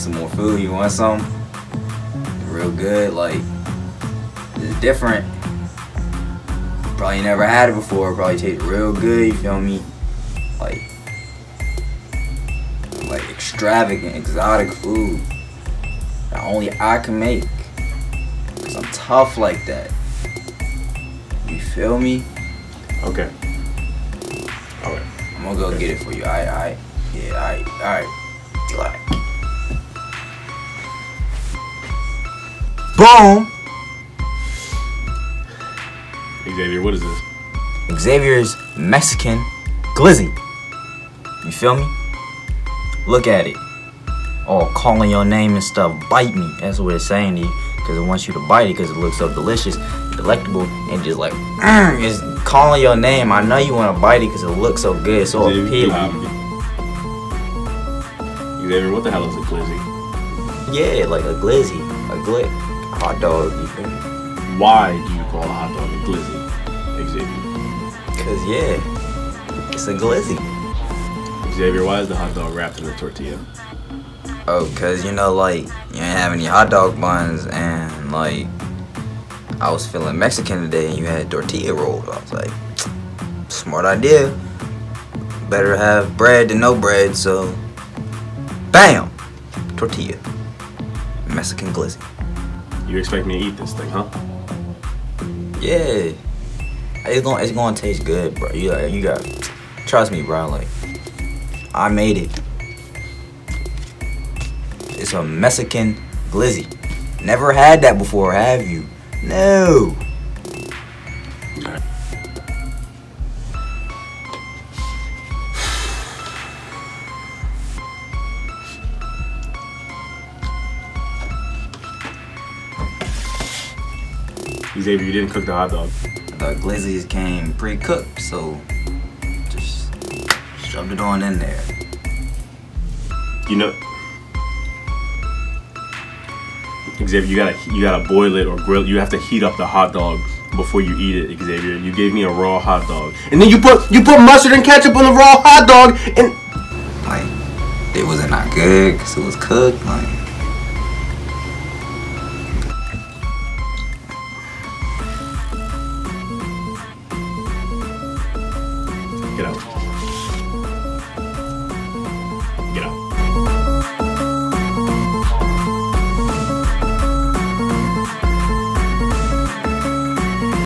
some more food. You want some? Real good. Like it's different. Probably never had it before. Probably tastes real good. You feel me? Like like extravagant, exotic food that only I can make. Cause I'm tough like that. You feel me? Okay. All right. I'm gonna go get it for you. Alright, alright. Yeah, alright, alright. Alright. Boom! Xavier, what is this? Xavier's Mexican glizzy. You feel me? Look at it. Oh, calling your name and stuff. Bite me. That's what it's saying to you. Because it wants you to bite it because it looks so delicious, delectable, and just like, mm, it's calling your name. I know you want to bite it because it looks so good, so Xavier, appealing. Xavier, what the hell is a glizzy? Yeah, like a glizzy, a glit, hot dog. You feel me? Why do you call a hot dog a glizzy, Xavier? Cause yeah, it's a glizzy. Xavier, why is the hot dog wrapped in a tortilla? Oh, cause you know, like you ain't have any hot dog buns, and like I was feeling Mexican today, and you had tortilla rolls. I was like, smart idea. Better have bread than no bread, so bam, tortilla, Mexican glizzy. You expect me to eat this thing, huh? Yeah, it's gonna it's gonna taste good, bro. You like, you got trust me, bro. Like I made it. It's a Mexican glizzy. Never had that before, have you? No. Xavier, you didn't cook the hot dog. The glizzies came pre-cooked, so just shoved it on in there. You know, Xavier, you gotta you gotta boil it or grill. You have to heat up the hot dog before you eat it, Xavier. You gave me a raw hot dog, and then you put you put mustard and ketchup on the raw hot dog, and Like it wasn't not good because it was cooked. Like Get out. Get out.